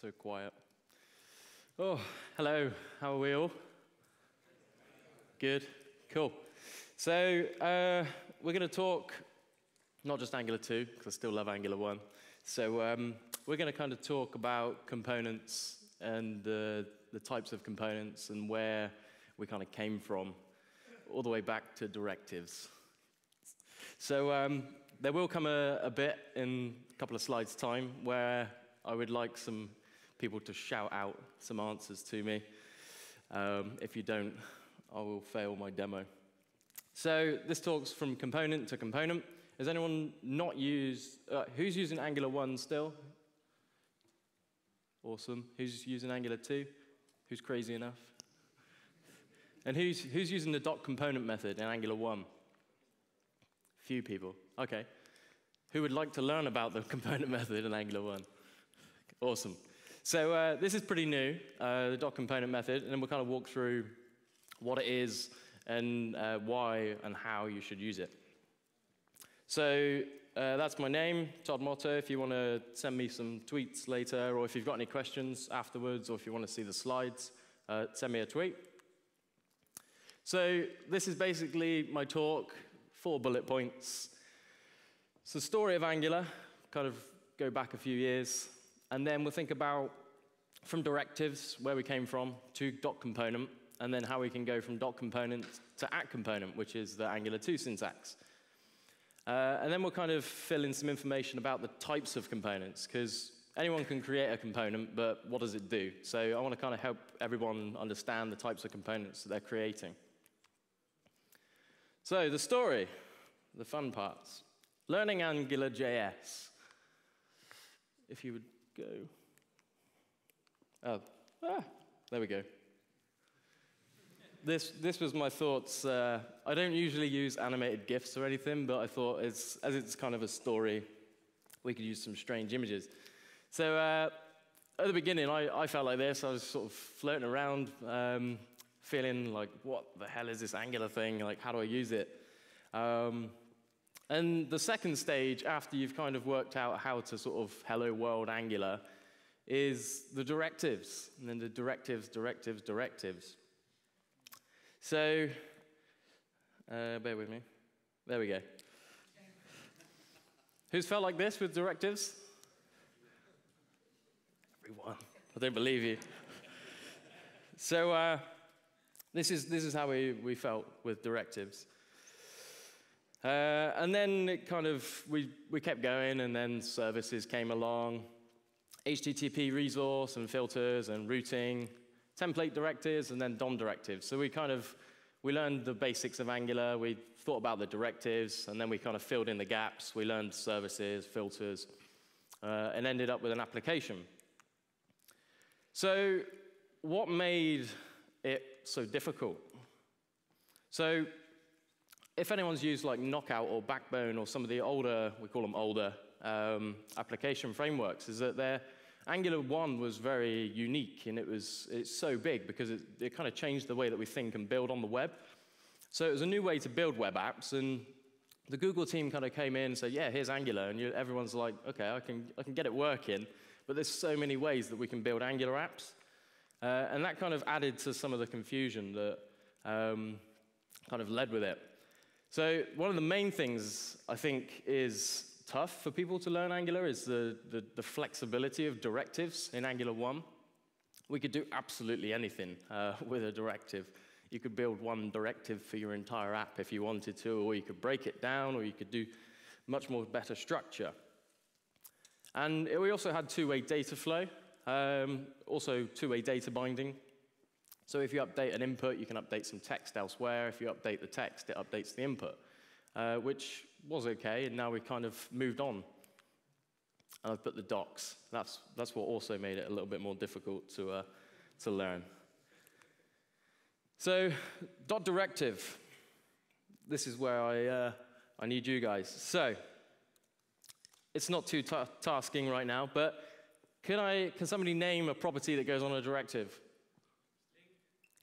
so quiet. Oh, hello. How are we all? Good. Cool. So uh, we're going to talk not just Angular 2, because I still love Angular 1. So um, we're going to kind of talk about components and the, the types of components and where we kind of came from, all the way back to directives. So um, there will come a, a bit in a couple of slides' time where I would like some people to shout out some answers to me. Um, if you don't, I will fail my demo. So this talks from component to component. Has anyone not used, uh, who's using Angular 1 still? Awesome. Who's using Angular 2? Who's crazy enough? And who's, who's using the dot component method in Angular 1? Few people. Okay. Who would like to learn about the component method in Angular 1? Awesome. So uh, this is pretty new, uh, the dot component method, and then we'll kind of walk through what it is and uh, why and how you should use it. So uh, that's my name, Todd Motto. If you want to send me some tweets later, or if you've got any questions afterwards, or if you want to see the slides, uh, send me a tweet. So this is basically my talk, four bullet points. The story of Angular, kind of go back a few years, and then we'll think about from directives, where we came from, to dot component, and then how we can go from dot component to at component, which is the Angular 2 syntax. Uh, and then we'll kind of fill in some information about the types of components, because anyone can create a component, but what does it do? So I want to kind of help everyone understand the types of components that they're creating. So the story, the fun parts. Learning Angular JS. If you would go. Oh, ah, there we go this, this was my thoughts. Uh, I don't usually use animated GIFs or anything, but I thought it's, as it's kind of a story, we could use some strange images. So uh, at the beginning, I, I, felt like this. I was sort of floating around, um, feeling like, what the hell is this Angular thing? Like, how do I use it? Um, and the second stage, after you've kind of worked out how to sort of hello world Angular, is the directives. And then the directives, directives, directives. So, uh, bear with me. There we go. Who's felt like this with directives? Everyone. I don't believe you. so, uh, this, is, this is how we, we felt with directives. Uh, and then it kind of, we, we kept going, and then services came along. HTTP resource and filters and routing template directives, and then DOM directives. So we kind of, we learned the basics of Angular, we thought about the directives, and then we kind of filled in the gaps. We learned services, filters, uh, and ended up with an application. So what made it so difficult? So if anyone's used like Knockout or Backbone or some of the older, we call them older, um, application frameworks, is that they're Angular 1 was very unique, and it was, it's so big because it, it kind of changed the way that we think and build on the web. So it was a new way to build web apps, and the Google team kind of came in and said, yeah, here's Angular, and you, everyone's like, okay, I can, I can get it working, but there's so many ways that we can build Angular apps. Uh, and that kind of added to some of the confusion that um, kind of led with it. So one of the main things, I think, is tough for people to learn Angular is the, the, the flexibility of directives in Angular 1. We could do absolutely anything uh, with a directive. You could build one directive for your entire app if you wanted to, or you could break it down, or you could do much more better structure. And we also had two-way data flow, um, also two-way data binding. So if you update an input, you can update some text elsewhere. If you update the text, it updates the input, uh, which was okay, and now we've kind of moved on. And I've put the docs. That's, that's what also made it a little bit more difficult to, uh, to learn. So, dot directive. This is where I, uh, I need you guys. So, it's not too tasking right now, but can, I, can somebody name a property that goes on a directive?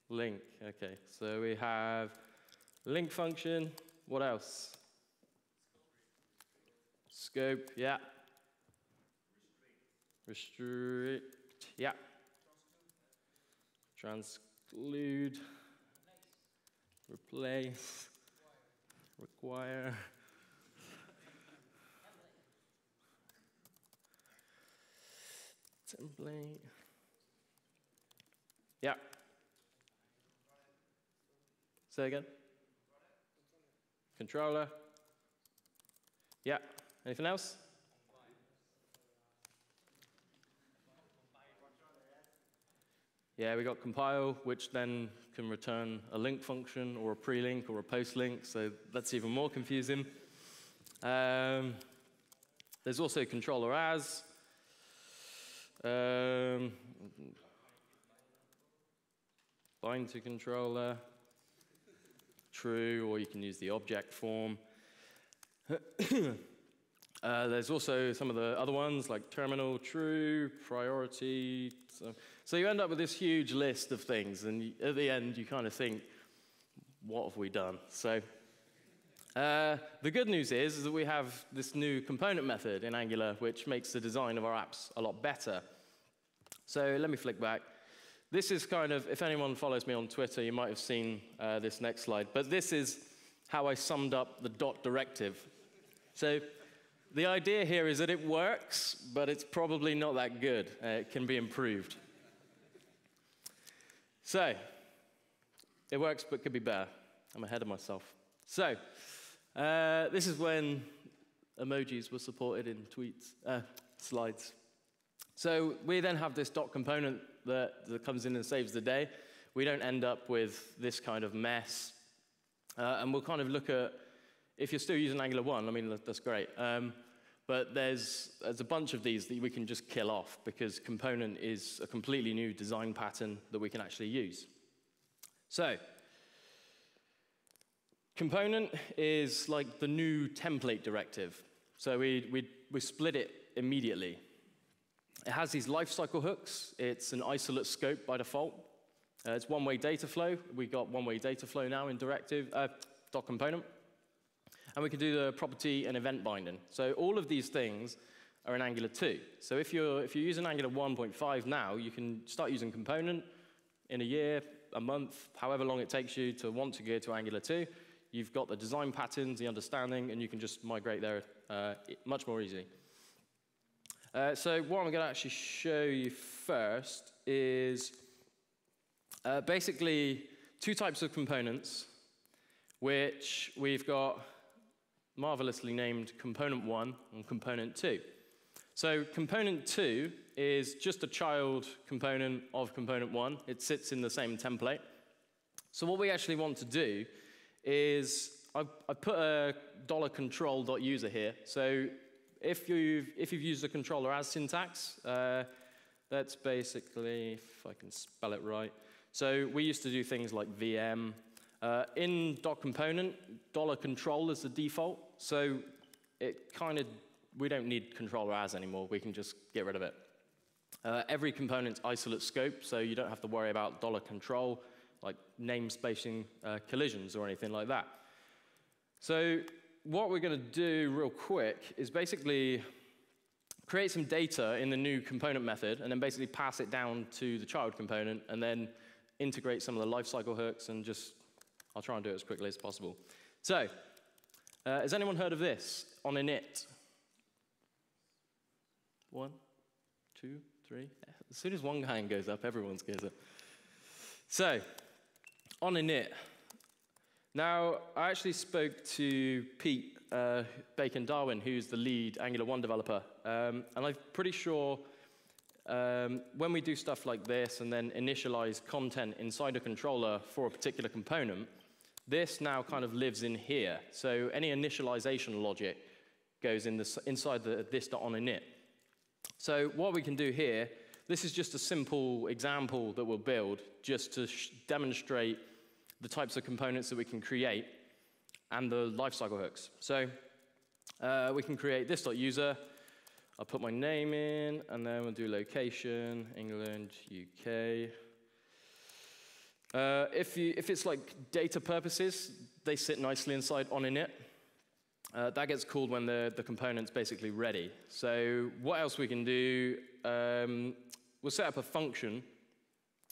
Link. Okay. So we have link function. What else? Scope, yeah. Restrict. Yeah. Transclude. Replace. Require. Template. Yeah. Say again. Controller. Yeah. Anything else? Yeah, we got compile, which then can return a link function or a pre-link or a post-link, so that's even more confusing. Um, there's also controller as. Um, bind to controller, true, or you can use the object form. uh, there's also some of the other ones like terminal, true, priority. So, so you end up with this huge list of things, and you, at the end you kind of think, what have we done? So uh, the good news is, is that we have this new component method in Angular, which makes the design of our apps a lot better. So let me flick back. This is kind of, if anyone follows me on Twitter, you might have seen uh, this next slide, but this is how I summed up the dot directive. So the idea here is that it works, but it's probably not that good. Uh, it can be improved. So, it works, but could be better. I'm ahead of myself. So, uh, this is when emojis were supported in tweets, uh, slides. So we then have this dot component that, that comes in and saves the day. We don't end up with this kind of mess. Uh, and we'll kind of look at, if you're still using Angular 1, I mean, that's great. Um, but there's, there's a bunch of these that we can just kill off because component is a completely new design pattern that we can actually use. So, component is like the new template directive. So we, we, we split it immediately. It has these lifecycle hooks. It's an isolate scope by default. Uh, it's one-way data flow. We've got one-way data flow now in directive uh, dot component. And we can do the property and event binding. So all of these things are in Angular 2. So if you're, if you're using Angular 1.5 now, you can start using component in a year, a month, however long it takes you to want to go to Angular 2. You've got the design patterns, the understanding, and you can just migrate there uh, much more easily. Uh, so what I'm going to actually show you first is uh, basically two types of components, which we've got marvelously named component 1 and component 2. So component 2 is just a child component of component 1. It sits in the same template. So what we actually want to do is I, put a dollar $control.user here. So if you've, if you've used the controller as syntax, uh, that's basically, if I can spell it right. So we used to do things like VM. Uh, in dot component, dollar $control is the default. So it kind of, we don't need controller as anymore. We can just get rid of it. Uh, every component's isolate scope, so you don't have to worry about dollar $control, like namespacing uh, collisions or anything like that. So what we're going to do real quick is basically create some data in the new component method and then basically pass it down to the child component and then integrate some of the lifecycle hooks and just, I'll try and do it as quickly as possible. So, uh, has anyone heard of this? On init? One, two, three. As soon as one hand goes up, everyone's goes up. So, on init, now, I actually spoke to Pete uh, Bacon Darwin, who's the lead Angular 1 developer, um, and I'm pretty sure um, when we do stuff like this and then initialize content inside a controller for a particular component, this now kind of lives in here. So any initialization logic goes in this, inside the, this.onInit. So what we can do here, this is just a simple example that we'll build just to demonstrate the types of components that we can create, and the lifecycle hooks. So uh, we can create this.user. I'll put my name in, and then we'll do location, England, UK. Uh, if, you, if it's like data purposes, they sit nicely inside on init. Uh, that gets called when the, the component's basically ready. So what else we can do? Um, we'll set up a function.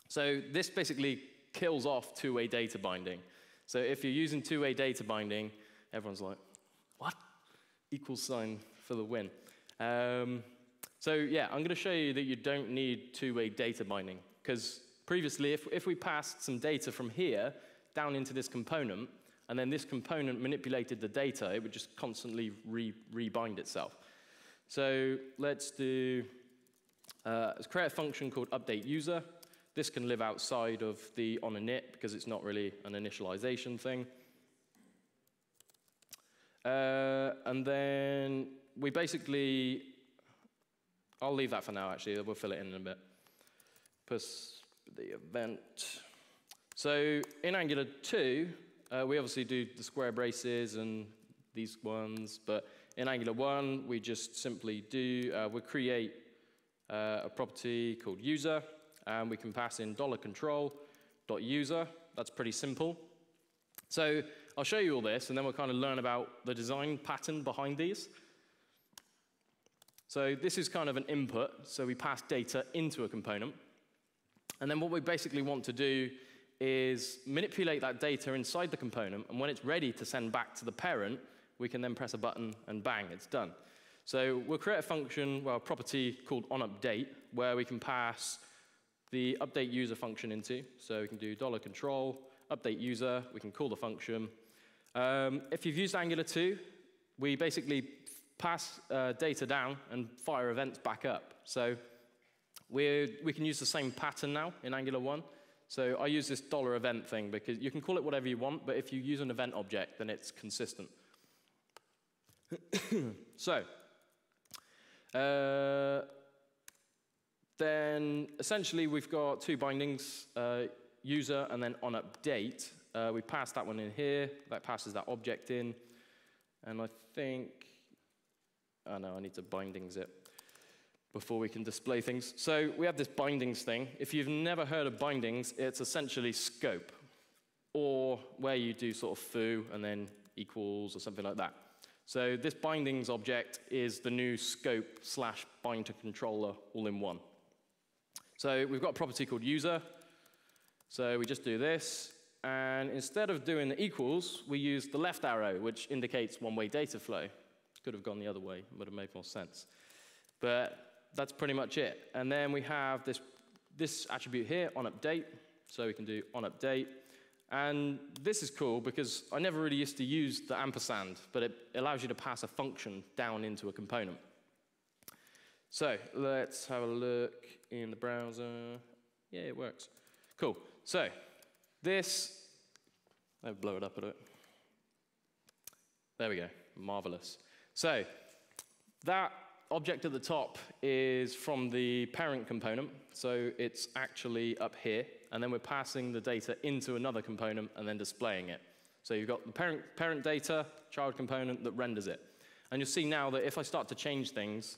So this basically kills off two-way data binding. So if you're using two-way data binding, everyone's like, what? Equal sign for the win. Um, so yeah, I'm going to show you that you don't need two-way data binding, because previously, if, if we passed some data from here down into this component, and then this component manipulated the data, it would just constantly re rebind itself. So let's do, uh, let's create a function called update user. This can live outside of the on init because it's not really an initialization thing. Uh, and then we basically, I'll leave that for now actually, we'll fill it in in a bit. Push the event. So in Angular 2, uh, we obviously do the square braces and these ones, but in Angular 1, we just simply do, uh, we create uh, a property called user, and we can pass in $control.user. That's pretty simple. So I'll show you all this, and then we'll kind of learn about the design pattern behind these. So this is kind of an input, so we pass data into a component. And then what we basically want to do is manipulate that data inside the component, and when it's ready to send back to the parent, we can then press a button and bang, it's done. So we'll create a function, well, a property called onUpdate, where we can pass the update user function into. So we can do dollar $control, update user, we can call the function. Um, if you've used Angular 2, we basically pass uh, data down and fire events back up. So we we can use the same pattern now in Angular 1. So I use this dollar event thing because you can call it whatever you want, but if you use an event object, then it's consistent. so, uh, then essentially we've got two bindings, uh, user and then on update. Uh, we pass that one in here, that passes that object in, and I think, oh no, I need to bindings it before we can display things. So we have this bindings thing. If you've never heard of bindings, it's essentially scope, or where you do sort of foo and then equals or something like that. So this bindings object is the new scope slash bind to controller all in one. So we've got a property called user. So we just do this. And instead of doing the equals, we use the left arrow, which indicates one-way data flow. Could have gone the other way, would have made more sense. But that's pretty much it. And then we have this, this attribute here, on update. So we can do on update. And this is cool because I never really used to use the ampersand, but it allows you to pass a function down into a component. So let's have a look in the browser. Yeah, it works. Cool. So this, I'll blow it up a bit. There we go. Marvelous. So that object at the top is from the parent component, so it's actually up here, and then we're passing the data into another component and then displaying it. So you've got the parent, parent data, child component that renders it. And you'll see now that if I start to change things,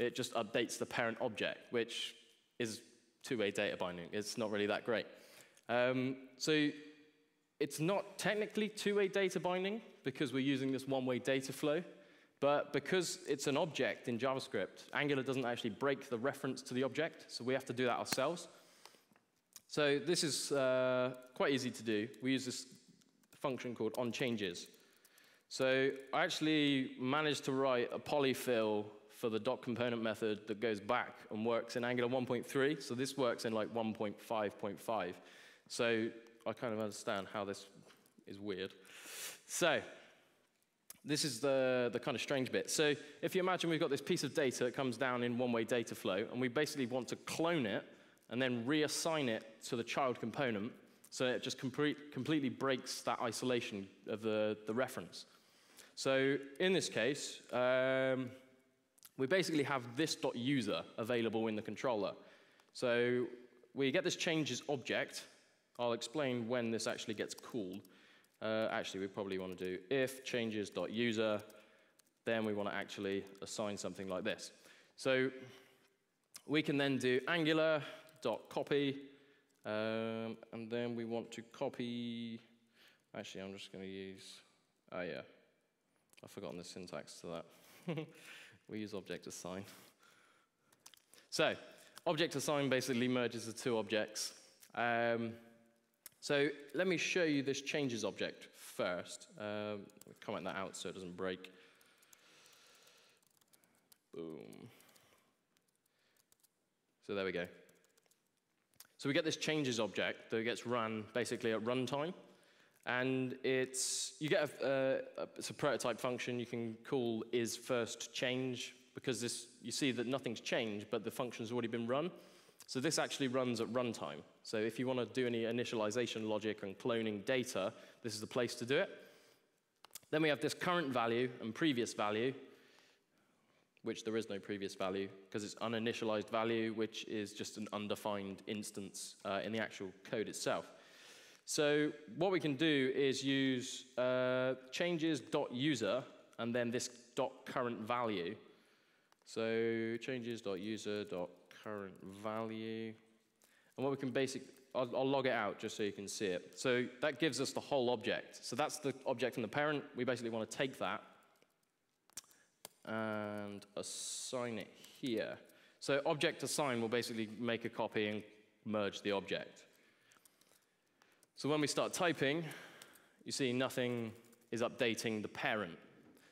it just updates the parent object, which is two-way data binding. It's not really that great. Um, so it's not technically two-way data binding because we're using this one-way data flow, but because it's an object in JavaScript, Angular doesn't actually break the reference to the object, so we have to do that ourselves. So this is uh, quite easy to do. We use this function called onChanges. So I actually managed to write a polyfill for the dot component method that goes back and works in Angular 1.3. So this works in like 1.5.5. So I kind of understand how this is weird. So this is the, the kind of strange bit. So if you imagine we've got this piece of data that comes down in one-way data flow, and we basically want to clone it and then reassign it to the child component, so it just complete, completely breaks that isolation of the, the reference. So in this case, um, we basically have this .user available in the controller. So we get this changes object. I'll explain when this actually gets called. Uh, actually, we probably want to do if changes.user, then we want to actually assign something like this. So we can then do angular.copy, um, and then we want to copy, actually, I'm just going to use, oh yeah, I've forgotten the syntax to that. we use object assign. So object assign basically merges the two objects. Um, so let me show you this changes object first. Um, comment that out so it doesn't break. Boom. So there we go. So we get this changes object that gets run basically at runtime. And it's, you get a, it's a prototype function you can call is first change because this, you see that nothing's changed, but the function's already been run. So this actually runs at runtime. So if you want to do any initialization logic and cloning data, this is the place to do it. Then we have this current value and previous value, which there is no previous value because it's uninitialized value, which is just an undefined instance uh, in the actual code itself. So what we can do is use uh, changes.user and then this dot current value. So changes.user.current value. And what we can basically, I'll, I'll, log it out just so you can see it. So that gives us the whole object. So that's the object in the parent. We basically want to take that and assign it here. So object assign will basically make a copy and merge the object. So when we start typing, you see nothing is updating the parent.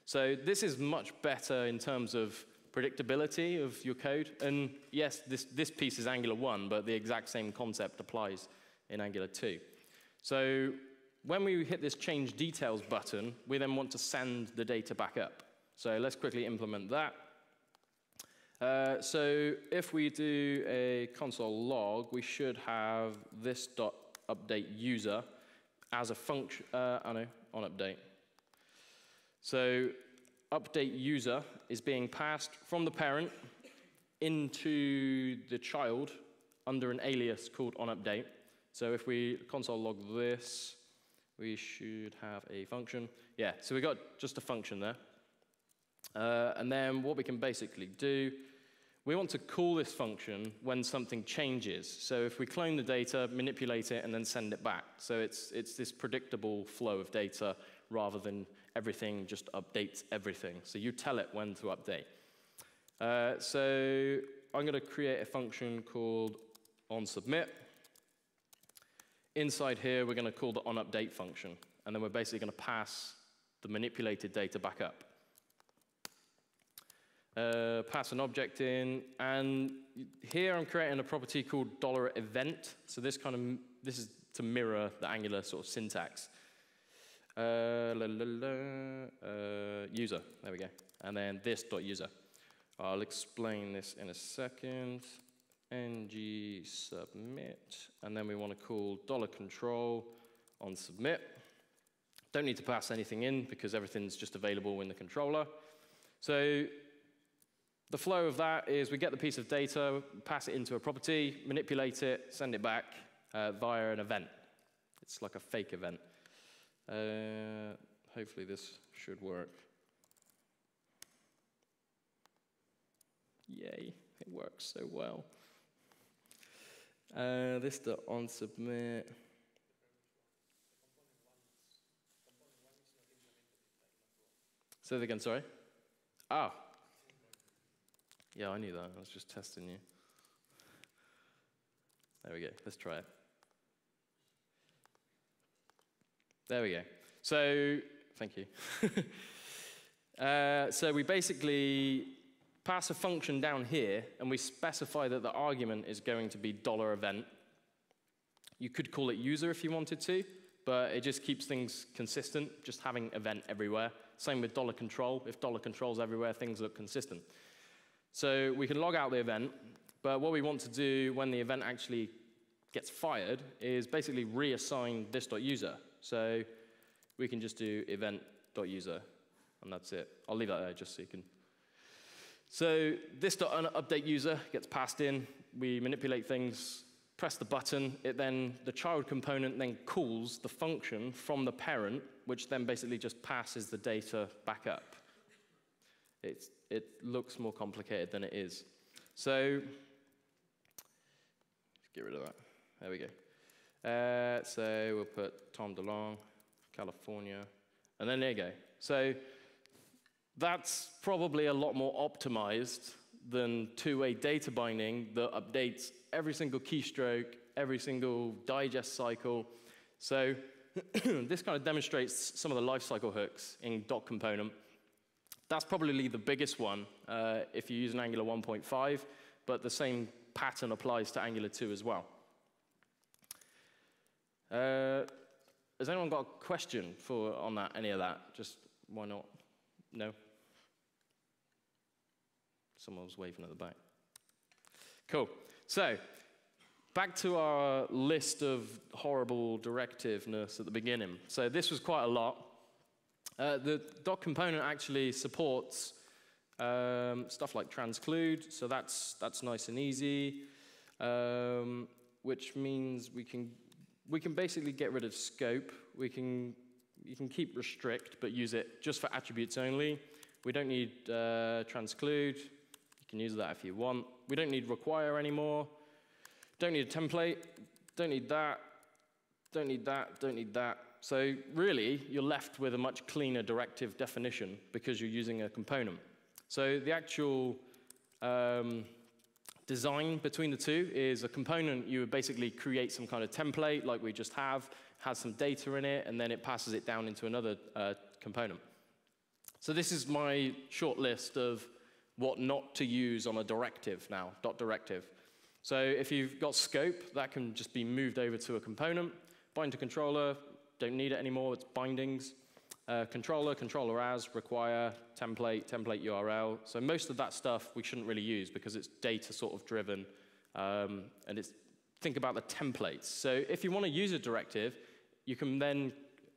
So this is much better in terms of predictability of your code. And yes, this, this piece is Angular 1, but the exact same concept applies in Angular 2. So when we hit this change details button, we then want to send the data back up. So let's quickly implement that. Uh, so if we do a console log, we should have this dot update user as a function, uh, on update. So update user is being passed from the parent into the child under an alias called on update. So if we console log this, we should have a function. Yeah, so we got just a function there. Uh, and then what we can basically do we want to call this function when something changes. So if we clone the data, manipulate it, and then send it back. So it's, it's this predictable flow of data rather than everything just updates everything. So you tell it when to update. Uh, so I'm going to create a function called onSubmit. Inside here, we're going to call the onUpdate function. And then we're basically going to pass the manipulated data back up uh, pass an object in, and here I'm creating a property called dollar $event. So this kind of, this is to mirror the Angular sort of syntax. Uh, la, la, la, uh, user, there we go. And then this dot user. I'll explain this in a second. ng submit, and then we want to call dollar control on submit. Don't need to pass anything in because everything's just available in the controller. So the flow of that is we get the piece of data, pass it into a property, manipulate it, send it back uh, via an event. It's like a fake event. Uh, hopefully this should work. Yay, it works so well. Uh, this dot on submit. That again, sorry. Ah, yeah, I knew that. I was just testing you. There we go. Let's try it. There we go. So, thank you. uh, so we basically pass a function down here, and we specify that the argument is going to be dollar $event. You could call it user if you wanted to, but it just keeps things consistent, just having event everywhere. Same with dollar $control. If dollar $control's everywhere, things look consistent. So we can log out the event, but what we want to do when the event actually gets fired is basically reassign this.user. So we can just do event.user, and that's it. I'll leave that there just so you can. So this update user gets passed in. We manipulate things, press the button. It then the child component then calls the function from the parent, which then basically just passes the data back up. It's it looks more complicated than it is. So, let's get rid of that. There we go. Uh, so we'll put Tom DeLonge, California, and then there you go. So that's probably a lot more optimized than two-way data binding that updates every single keystroke, every single digest cycle. So this kind of demonstrates some of the lifecycle hooks in dot component. That's probably the biggest one uh, if you use an Angular 1.5, but the same pattern applies to Angular 2 as well. Uh, has anyone got a question for on that? Any of that? Just why not? No. Someone was waving at the back. Cool. So back to our list of horrible directiveness at the beginning. So this was quite a lot. Uh, the dot component actually supports um, stuff like transclude, so that's, that's nice and easy, um, which means we can, we can basically get rid of scope. We can, you can keep restrict, but use it just for attributes only. We don't need uh, transclude. You can use that if you want. We don't need require anymore. Don't need a template. Don't need that. Don't need that. Don't need that. So really, you're left with a much cleaner directive definition because you're using a component. So the actual um, design between the two is a component you would basically create some kind of template like we just have, has some data in it, and then it passes it down into another uh, component. So this is my short list of what not to use on a directive now, dot directive. So if you've got scope, that can just be moved over to a component. Bind to controller, don't need it anymore, it's bindings. Uh, controller, controller as, require, template, template URL. So most of that stuff we shouldn't really use because it's data sort of driven. Um, and it's, think about the templates. So if you want to use a directive, you can then,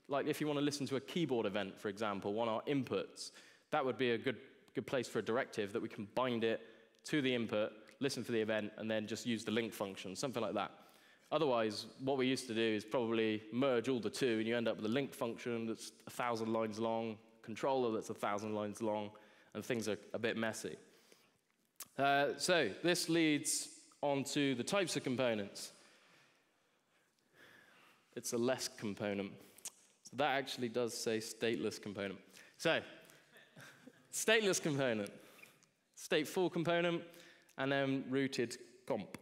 like if you want to listen to a keyboard event, for example, one of our inputs, that would be a good, good place for a directive that we can bind it to the input, listen for the event, and then just use the link function, something like that. Otherwise, what we used to do is probably merge all the two, and you end up with a link function that's a thousand lines long, controller that's a thousand lines long, and things are a bit messy. Uh, so this leads on to the types of components. It's a less component. So that actually does say stateless component. So, stateless component, stateful component, and then routed comp.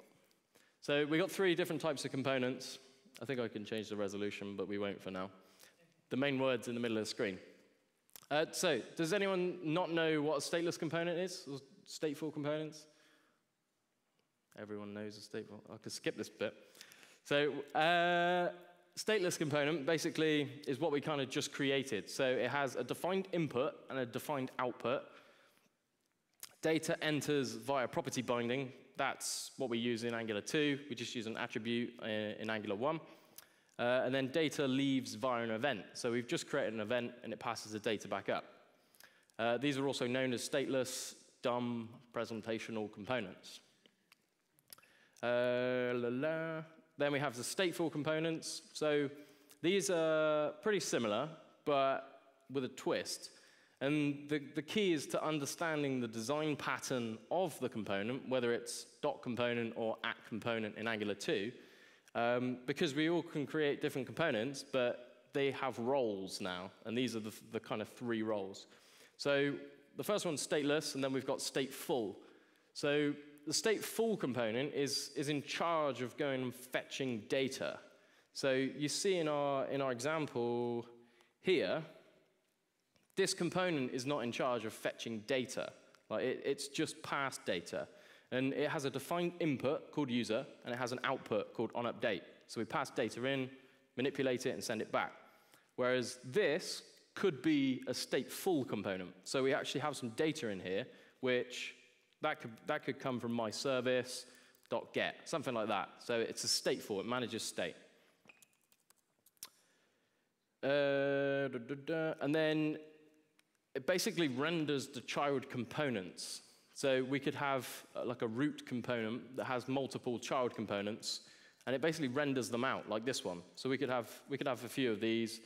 So we got three different types of components. I think I can change the resolution, but we won't for now. The main words in the middle of the screen. Uh, so does anyone not know what a stateless component is, or stateful components? Everyone knows a stateful. I could skip this bit. So uh, stateless component basically is what we kind of just created. So it has a defined input and a defined output. Data enters via property binding, that's what we use in Angular 2. We just use an attribute uh, in Angular 1. Uh, and then data leaves via an event. So we've just created an event, and it passes the data back up. Uh, these are also known as stateless, dumb, presentational components. Uh, la -la. Then we have the stateful components. So these are pretty similar, but with a twist. And the, the key is to understanding the design pattern of the component, whether it's dot component or at component in Angular 2, um, because we all can create different components, but they have roles now, and these are the, the kind of three roles. So the first one's stateless, and then we've got stateful. So the stateful component is, is in charge of going and fetching data. So you see in our, in our example here, this component is not in charge of fetching data. Like it, it's just passed data. And it has a defined input called user, and it has an output called onUpdate. So we pass data in, manipulate it, and send it back. Whereas this could be a stateful component. So we actually have some data in here, which that could, that could come from my service, .get, something like that. So it's a stateful, it manages state. Uh, da, da, da. And then it basically renders the child components. So we could have uh, like a root component that has multiple child components, and it basically renders them out like this one. So we could have, we could have a few of these,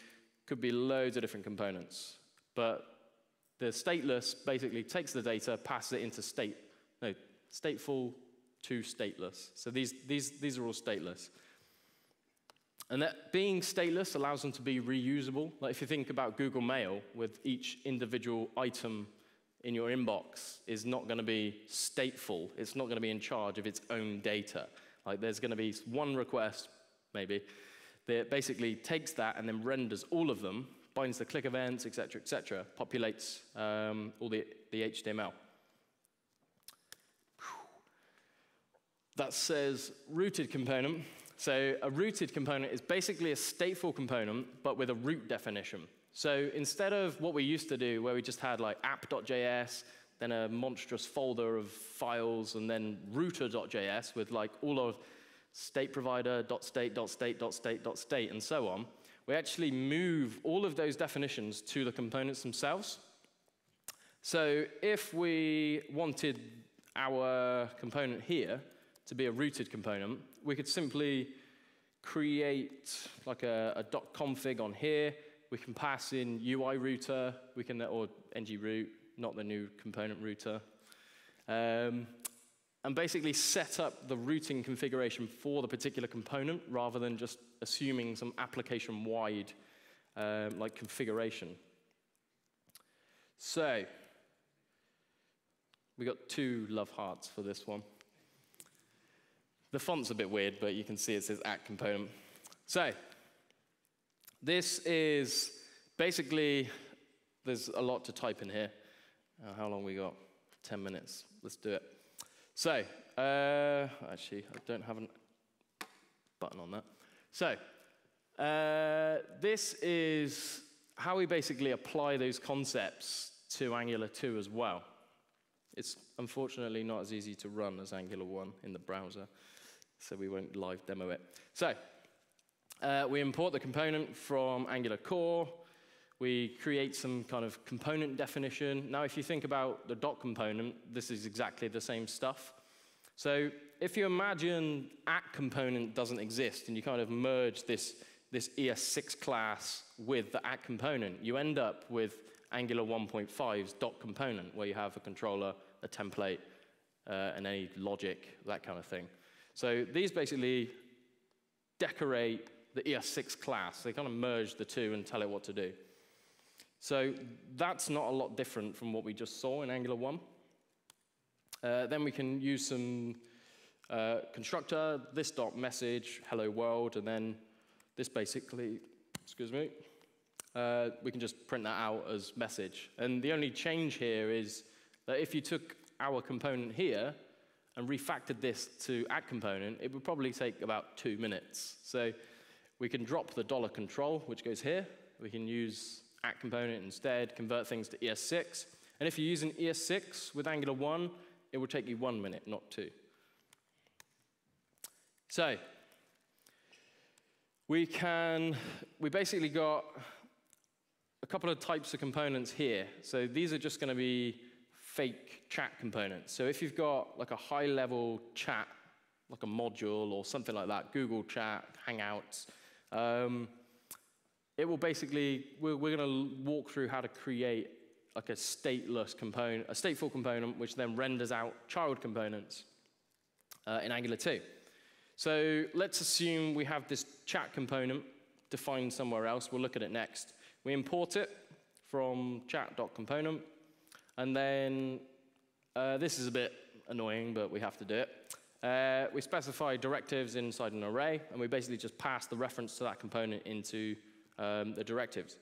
could be loads of different components. But the stateless basically takes the data, passes it into state, no, stateful to stateless. So these, these, these are all stateless. And that being stateless allows them to be reusable. Like if you think about Google Mail with each individual item in your inbox is not going to be stateful. It's not going to be in charge of its own data. Like there's going to be one request, maybe, that basically takes that and then renders all of them, binds the click events, etc., etc., populates um, all the, the HTML. That says routed component. So a routed component is basically a stateful component, but with a route definition. So instead of what we used to do, where we just had like app.js, then a monstrous folder of files, and then router.js with like all of state provider, dot state, dot state, dot state, dot state, and so on, we actually move all of those definitions to the components themselves. So if we wanted our component here to be a routed component, we could simply create like a, a .config on here, we can pass in UI router, we can, or ngRoute, not the new component router. Um, and basically set up the routing configuration for the particular component rather than just assuming some application-wide um, like configuration. So, we got two love hearts for this one. The font's a bit weird, but you can see it says at component. So, this is basically, there's a lot to type in here. Uh, how long we got? 10 minutes. Let's do it. So, uh, actually, I don't have a button on that. So, uh, this is how we basically apply those concepts to Angular 2 as well. It's unfortunately not as easy to run as Angular 1 in the browser, so we won't live demo it. So, uh, we import the component from Angular core. We create some kind of component definition. Now, if you think about the dot component, this is exactly the same stuff. So if you imagine at component doesn't exist and you kind of merge this, this ES6 class with the at component, you end up with Angular 1.5's dot component, where you have a controller, a template, uh, and any logic, that kind of thing. So these basically decorate the ES6 class. They kind of merge the two and tell it what to do. So that's not a lot different from what we just saw in Angular 1. Uh, then we can use some uh, constructor, this dot message, hello world, and then this basically, excuse me, uh, we can just print that out as message. And the only change here is that if you took our component here and refactored this to add component, it would probably take about two minutes. So we can drop the dollar control, which goes here. We can use at component instead, convert things to ES6. And if you're using ES6 with Angular 1, it will take you one minute, not two. So, we can, we basically got a couple of types of components here. So these are just going to be fake chat components. So if you've got like a high level chat, like a module or something like that, Google Chat, Hangouts, um, it will basically, we're, we're going to walk through how to create like a stateless component, a stateful component, which then renders out child components uh, in Angular 2. So let's assume we have this chat component defined somewhere else. We'll look at it next. We import it from chat.component, and then uh, this is a bit annoying, but we have to do it. Uh, we specify directives inside an array, and we basically just pass the reference to that component into um, the directives.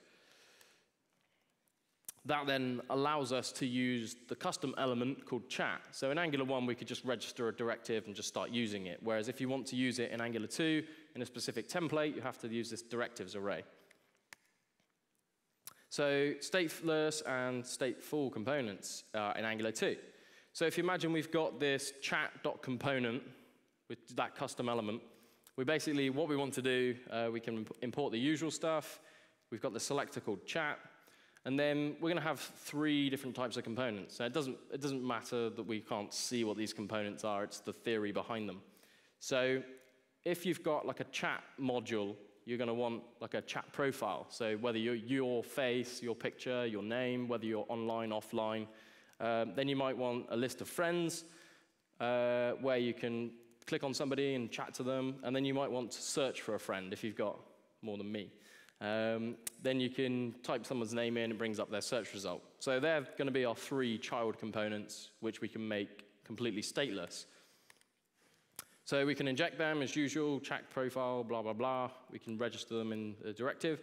That then allows us to use the custom element called chat. So in Angular 1, we could just register a directive and just start using it. Whereas if you want to use it in Angular 2, in a specific template, you have to use this directives array. So stateless and stateful components uh, in Angular 2. So if you imagine we've got this chat.component with that custom element, we basically, what we want to do, uh, we can import the usual stuff. We've got the selector called chat. And then we're going to have three different types of components. So it doesn't, it doesn't matter that we can't see what these components are. It's the theory behind them. So if you've got like a chat module, you're going to want like a chat profile. So whether you're your face, your picture, your name, whether you're online, offline, um, then you might want a list of friends uh, where you can click on somebody and chat to them. And then you might want to search for a friend if you've got more than me. Um, then you can type someone's name in, it brings up their search result. So they're going to be our three child components, which we can make completely stateless. So we can inject them as usual, check profile, blah, blah, blah. We can register them in the directive.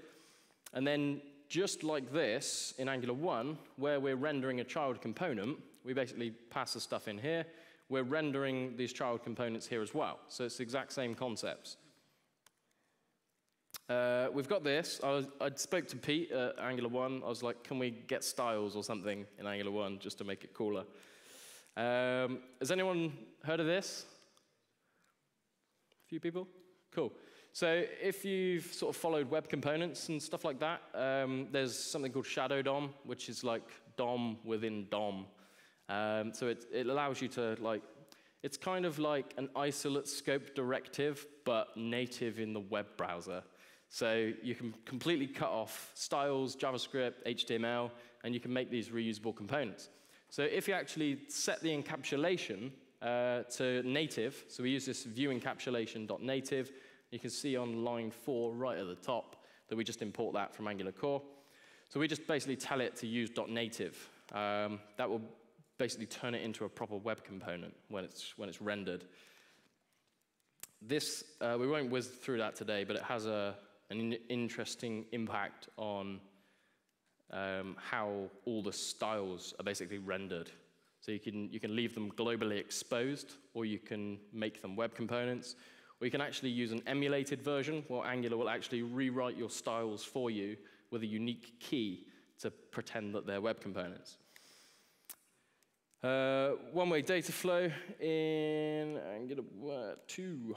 And then just like this in Angular 1, where we're rendering a child component, we basically pass the stuff in here. We're rendering these child components here as well. So it's the exact same concepts. Uh, we've got this. I, was, I spoke to Pete at Angular 1. I was like, can we get styles or something in Angular 1 just to make it cooler? Um, has anyone heard of this? Few people? Cool. So if you've sort of followed web components and stuff like that, um, there's something called Shadow DOM, which is like DOM within DOM. Um, so it, it allows you to like, it's kind of like an isolate scope directive, but native in the web browser. So you can completely cut off styles, JavaScript, HTML, and you can make these reusable components. So if you actually set the encapsulation uh, to native, so we use this view encapsulation.native, you can see on line four right at the top that we just import that from Angular Core. So we just basically tell it to use .native. Um, that will basically turn it into a proper web component when it's, when it's rendered. This, uh, we won't whiz through that today, but it has a, an interesting impact on um, how all the styles are basically rendered. So you can, you can leave them globally exposed, or you can make them web components, or you can actually use an emulated version where Angular will actually rewrite your styles for you with a unique key to pretend that they're web components. Uh, one-way data flow in Angular 2.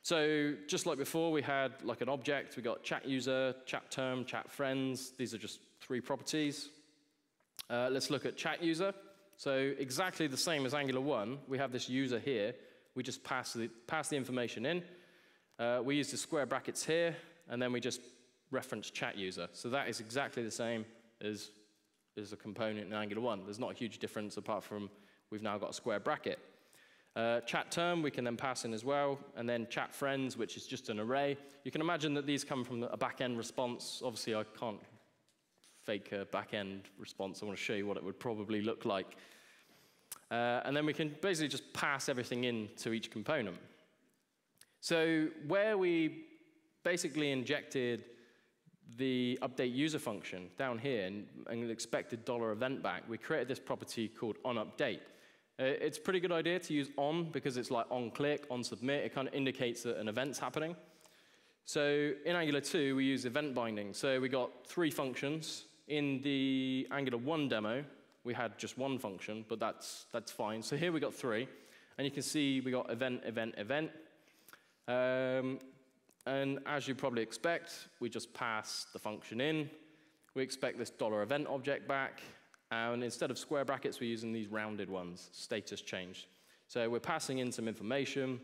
So just like before, we had like an object. We got chat user, chat term, chat friends. These are just three properties. Uh, let's look at chat user. So exactly the same as Angular 1, we have this user here. We just pass the, pass the information in. Uh, we use the square brackets here, and then we just reference chat user. So that is exactly the same as, as a component in Angular 1. There's not a huge difference apart from we've now got a square bracket. Uh, chat term, we can then pass in as well, and then chat friends, which is just an array. You can imagine that these come from a back-end response. Obviously, I can't fake a back-end response. I want to show you what it would probably look like. Uh, and then we can basically just pass everything in to each component. So where we basically injected the update user function down here and, expected dollar event back, we created this property called onUpdate. Uh, it's a pretty good idea to use on because it's like on click, on submit. It kind of indicates that an event's happening. So in Angular 2, we use event binding. So we got three functions. In the Angular 1 demo, we had just one function, but that's, that's fine. So here we got three. And you can see we got event, event, event. Um, and as you probably expect, we just pass the function in. We expect this dollar $event object back. And instead of square brackets, we're using these rounded ones, status changed. So we're passing in some information.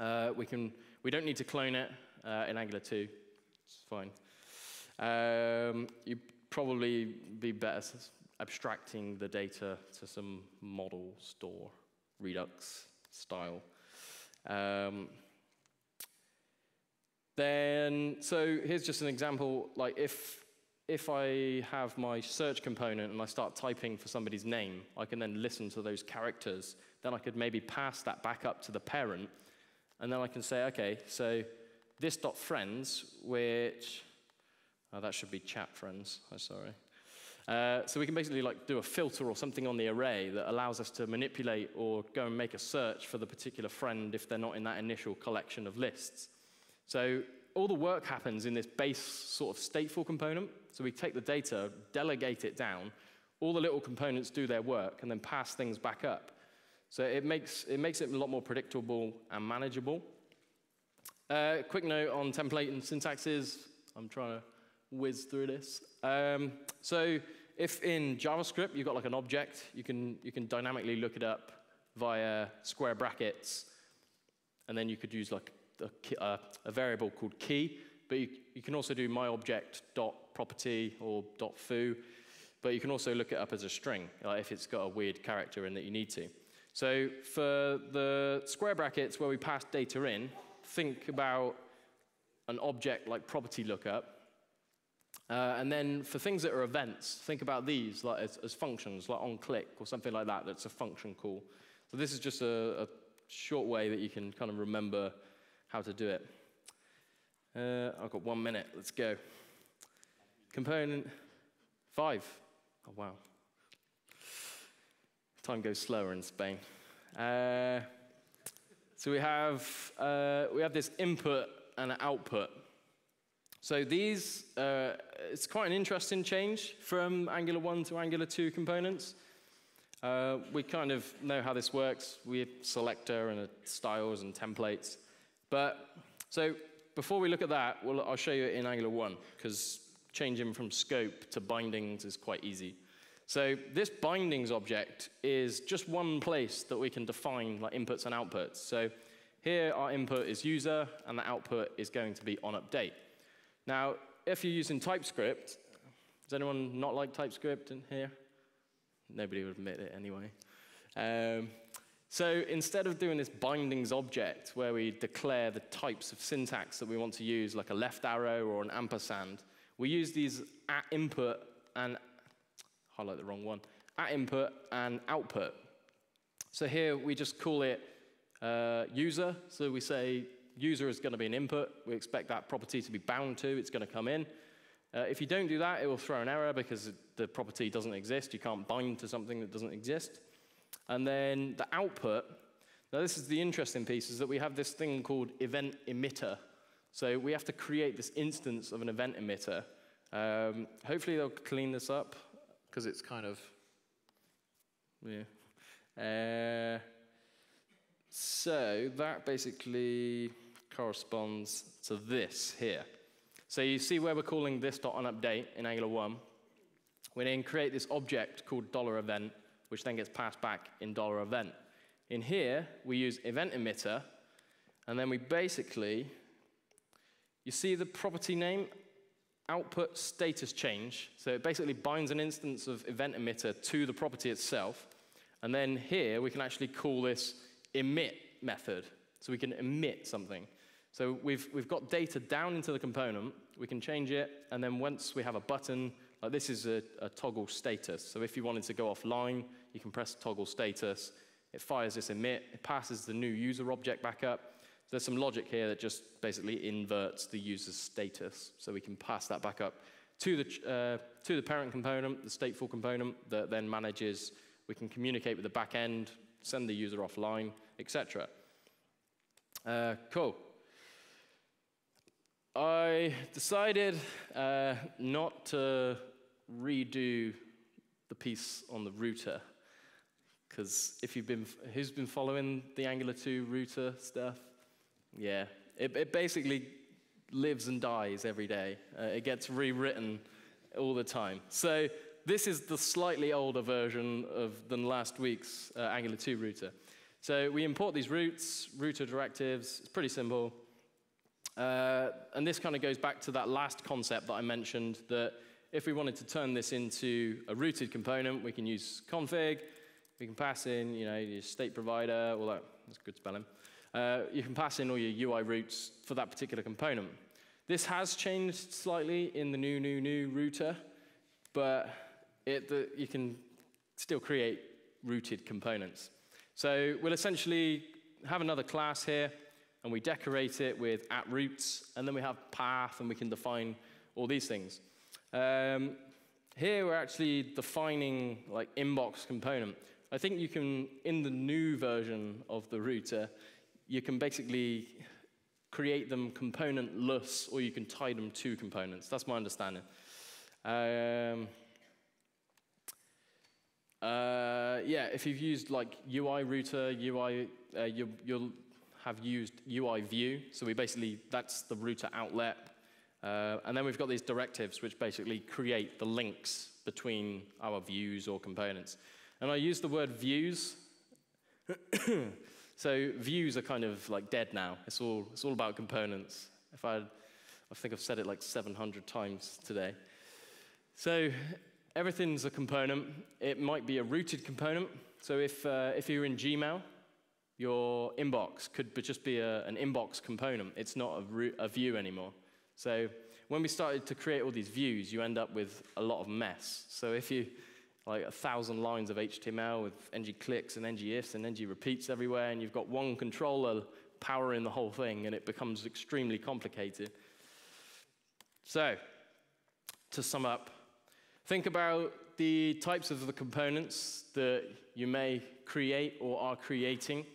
Uh, we, can, we don't need to clone it uh, in Angular 2. It's fine. Um, you probably be better abstracting the data to some model store Redux style. Um, then, so here's just an example, like if, if I have my search component and I start typing for somebody's name, I can then listen to those characters. Then I could maybe pass that back up to the parent, and then I can say, okay, so this dot friends, which, oh, that should be chat friends, I'm sorry. Uh, so we can basically like do a filter or something on the array that allows us to manipulate or go and make a search for the particular friend if they're not in that initial collection of lists. So all the work happens in this base sort of stateful component. So we take the data, delegate it down, all the little components do their work, and then pass things back up. So it makes it, makes it a lot more predictable and manageable. Uh, quick note on template and syntaxes. I'm trying to whiz through this. Um, so if in JavaScript you've got like an object, you can, you can dynamically look it up via square brackets, and then you could use like a, uh, a variable called key, but you, you can also do myObject.property or dot .foo, but you can also look it up as a string like if it's got a weird character in that you need to. So for the square brackets where we pass data in, think about an object like property lookup, Uh, and then for things that are events, think about these like as, as, functions, like on click or something like that, that's a function call. So this is just a, a short way that you can kind of remember how to do it. Uh, I've got one minute, let's go. Component five. Oh, wow. Time goes slower in Spain. Uh, so we have, uh, we have this input and an output. So these, uh, it's quite an interesting change from Angular 1 to Angular 2 components. Uh, we kind of know how this works. We have selector and styles and templates. But, so before we look at that, well, I'll show you it in Angular 1, because changing from scope to bindings is quite easy. So this bindings object is just one place that we can define like inputs and outputs. So here our input is user, and the output is going to be on update. Now, if you're using TypeScript, does anyone not like TypeScript in here? Nobody would admit it anyway. Um, so instead of doing this bindings object where we declare the types of syntax that we want to use, like a left arrow or an ampersand, we use these at input and, highlight the wrong one, at input and output. So here we just call it uh, user. So we say user is going to be an input. We expect that property to be bound to. It's going to come in. Uh, if you don't do that, it will throw an error because the property doesn't exist. You can't bind to something that doesn't exist. And then the output, now this is the interesting piece, is that we have this thing called event emitter. So we have to create this instance of an event emitter. Um, hopefully they'll clean this up because it's kind of, yeah. Uh, so that basically corresponds to this here. So you see where we're calling this dot on update in Angular 1. We then create this object called dollar $event, which then gets passed back in dollar $event. In here, we use event emitter, and then we basically, you see the property name, output status change. So it basically binds an instance of event emitter to the property itself. And then here, we can actually call this emit method. So we can emit something. So we've, we've got data down into the component, we can change it, and then once we have a button, like this is a, a toggle status. So if you wanted to go offline, you can press toggle status, it fires this emit, it passes the new user object back up. So there's some logic here that just basically inverts the user's status. So we can pass that back up to the, uh, to the parent component, the stateful component that then manages, we can communicate with the back end, send the user offline, etc. Uh, cool. I decided uh, not to redo the piece on the router because if you've been, who's been following the Angular 2 router stuff? Yeah, it, it basically lives and dies every day. Uh, it gets rewritten all the time. So this is the slightly older version of than last week's uh, Angular 2 router. So we import these routes, router directives. It's pretty simple. Uh, and this kind of goes back to that last concept that I mentioned, that if we wanted to turn this into a routed component, we can use config, we can pass in, you know, your state provider, all that, that's good spelling. Uh, you can pass in all your UI routes for that particular component. This has changed slightly in the new, new, new router, but it, the, you can still create routed components. So we'll essentially have another class here, and we decorate it with at Routes, and then we have path, and we can define all these things. Um, here we're actually defining like inbox component. I think you can, in the new version of the router, you can basically create them componentless, or you can tie them to components. That's my understanding. Um, uh, yeah, if you've used like UI router, UI, uh, you, will have used UI view. So we basically, that's the router outlet. Uh, and then we've got these directives, which basically create the links between our views or components. And I use the word views. so views are kind of like dead now. It's all, it's all about components. If I, I think I've said it like 700 times today. So everything's a component. It might be a routed component. So if, uh, if you're in Gmail, your inbox could just be a, an inbox component. It's not a, a, view anymore. So when we started to create all these views, you end up with a lot of mess. So if you like a thousand lines of HTML with ng clicks and ng ifs and ng repeats everywhere, and you've got one controller powering the whole thing, and it becomes extremely complicated. So, to sum up, think about the types of the components that you may create or are creating.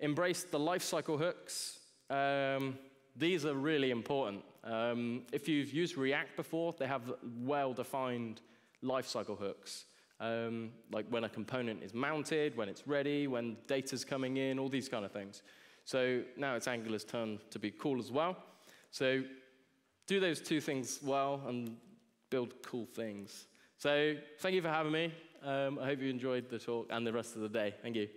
Embrace the lifecycle hooks. Um, these are really important. Um, if you've used React before, they have well-defined lifecycle hooks. Um, like when a component is mounted, when it's ready, when data's coming in, all these kind of things. So now it's Angular's turn to be cool as well. So do those two things well and build cool things. So thank you for having me. Um, I hope you enjoyed the talk and the rest of the day. Thank you.